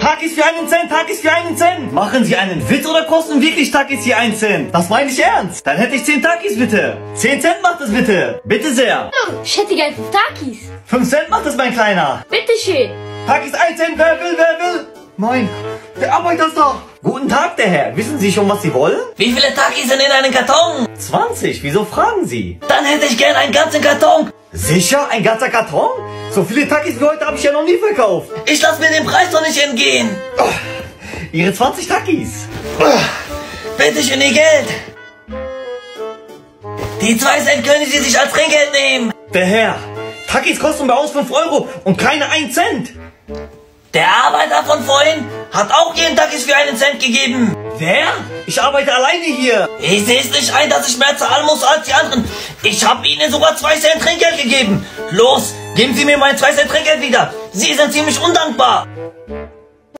Takis für einen Cent, Takis für einen Cent. Machen Sie einen Witz oder kosten wirklich Takis hier einen Cent? Das meine ich ernst. Dann hätte ich 10 Takis bitte. 10 Cent macht es bitte. Bitte sehr. Ich hätte gern fünf Takis. 5 Cent macht es, mein Kleiner. Bitteschön. Takis 1 Cent, wer will, wer will? Mein, der Arbeiter ist da. Guten Tag, der Herr. Wissen Sie schon, was Sie wollen? Wie viele Takis sind in einem Karton? 20. Wieso fragen Sie? Dann hätte ich gern einen ganzen Karton. Sicher? Ein ganzer Karton? So viele Takis wie heute habe ich ja noch nie verkauft. Ich lass mir den Preis doch nicht entgehen. Ihre 20 Takis. Bitte schön Ihr Geld. Die 2 Cent können Sie sich als Trinkgeld nehmen. Der Herr, Takis kosten bei uns 5 Euro und keine 1 Cent. Der Arbeiter von vorhin hat auch jeden Takis für einen Cent gegeben. Wer? Ich arbeite alleine hier. Ich sehe es nicht ein, dass ich mehr zahlen muss als die anderen. Ich habe Ihnen sogar 2 Cent Trinkgeld gegeben. Los, geben Sie mir mein 2 Cent Trinkgeld wieder. Sie sind ziemlich undankbar.